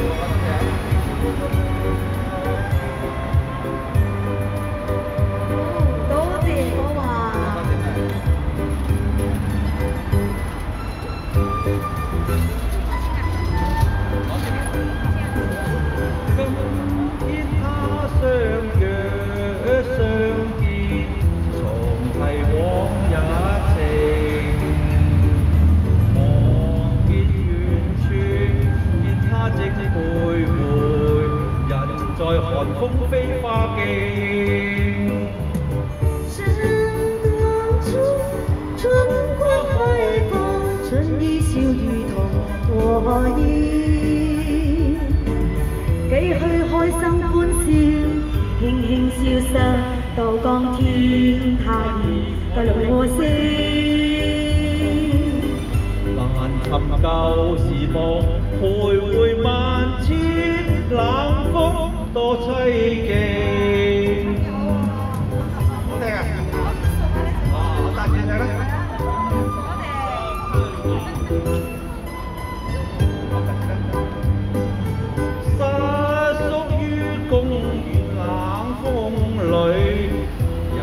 Thank you. 春风飞花径，是当初春光美，春衣笑语同和意，几许开心欢笑，轻轻消失到江天太远带落声。难寻旧时光，徘徊万千冷风。多趨忌。好聽啊！哦，帶住你啦。失宿於公園冷風裏，悠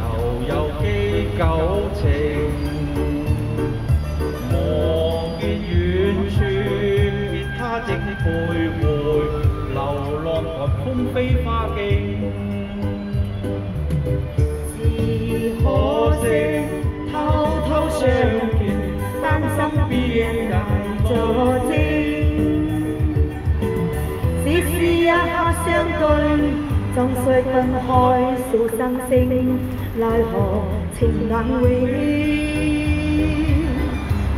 悠寄舊情。望見遠處，他正徘徊。流浪寒風飛花徑。只可惜偷偷相見，擔心變大咗知。只是一刻相對，總須分開小心聲，奈何情難永。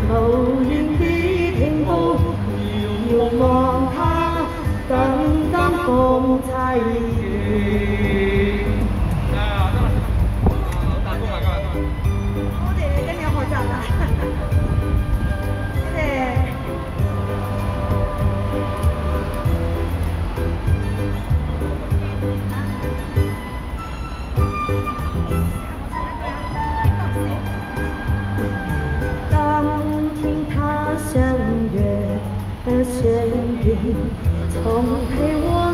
無言的聽報，遙望。嗯好当听他相约的从陪我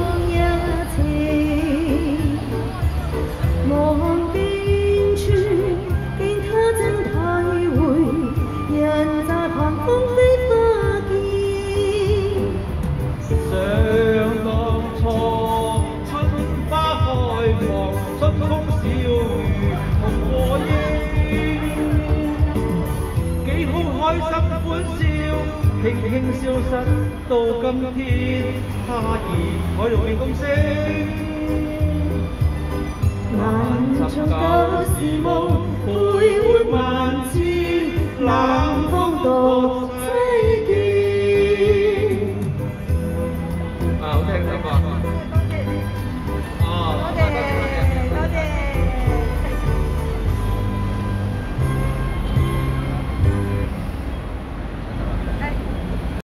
望冰川，见他真徘徊，人在寒风飞花间。上当错，春花开放，春风笑语同和音。几许开心欢笑，轻轻消失到今天，他已海路变公式。旧时千冷风度吹啊好听嘅歌